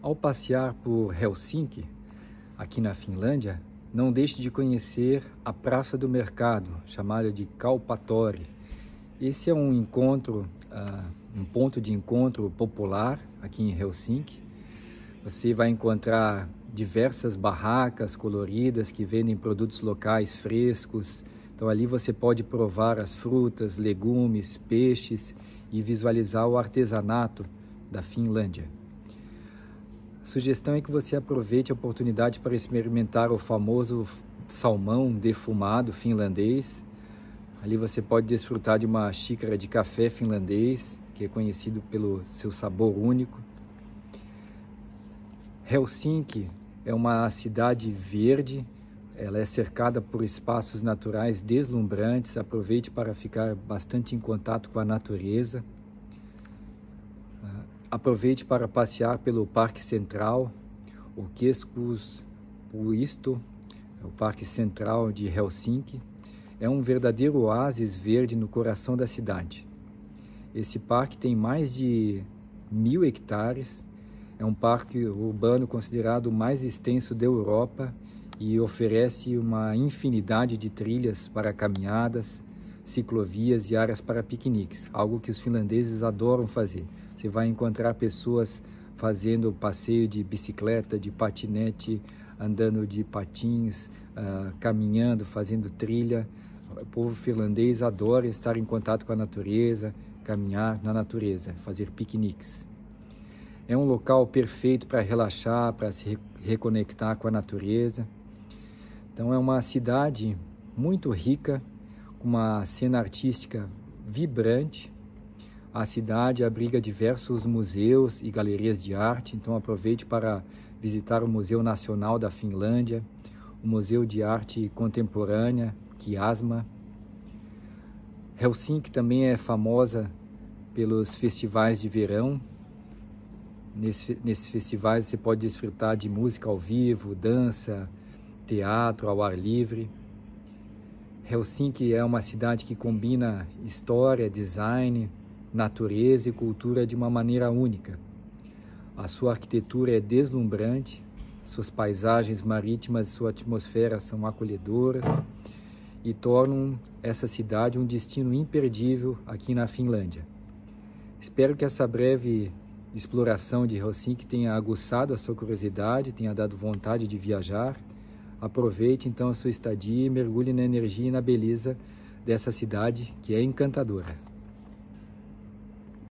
Ao passear por Helsinki, aqui na Finlândia, não deixe de conhecer a Praça do Mercado, chamada de Kaupatori. Esse é um encontro, uh, um ponto de encontro popular aqui em Helsinki. Você vai encontrar diversas barracas coloridas que vendem produtos locais frescos. Então ali você pode provar as frutas, legumes, peixes e visualizar o artesanato da Finlândia. Sugestão é que você aproveite a oportunidade para experimentar o famoso salmão defumado finlandês. Ali você pode desfrutar de uma xícara de café finlandês, que é conhecido pelo seu sabor único. Helsinki é uma cidade verde, ela é cercada por espaços naturais deslumbrantes. Aproveite para ficar bastante em contato com a natureza. Aproveite para passear pelo Parque Central, o Keskus Puisto, o Parque Central de Helsinki. É um verdadeiro oásis verde no coração da cidade. Esse parque tem mais de mil hectares, é um parque urbano considerado o mais extenso da Europa e oferece uma infinidade de trilhas para caminhadas, ciclovias e áreas para piqueniques, algo que os finlandeses adoram fazer. Você vai encontrar pessoas fazendo passeio de bicicleta, de patinete, andando de patins, uh, caminhando, fazendo trilha. O povo finlandês adora estar em contato com a natureza, caminhar na natureza, fazer piqueniques. É um local perfeito para relaxar, para se reconectar com a natureza. Então é uma cidade muito rica, uma cena artística vibrante, a cidade abriga diversos museus e galerias de arte, então aproveite para visitar o Museu Nacional da Finlândia, o Museu de Arte Contemporânea, Kiasma. Helsinki também é famosa pelos festivais de verão. Nesse, nesses festivais você pode desfrutar de música ao vivo, dança, teatro ao ar livre. Helsinki é uma cidade que combina história, design, natureza e cultura de uma maneira única. A sua arquitetura é deslumbrante, suas paisagens marítimas e sua atmosfera são acolhedoras e tornam essa cidade um destino imperdível aqui na Finlândia. Espero que essa breve exploração de Helsinki tenha aguçado a sua curiosidade, tenha dado vontade de viajar. Aproveite então a sua estadia e mergulhe na energia e na beleza dessa cidade que é encantadora.